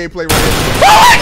NBA play right here.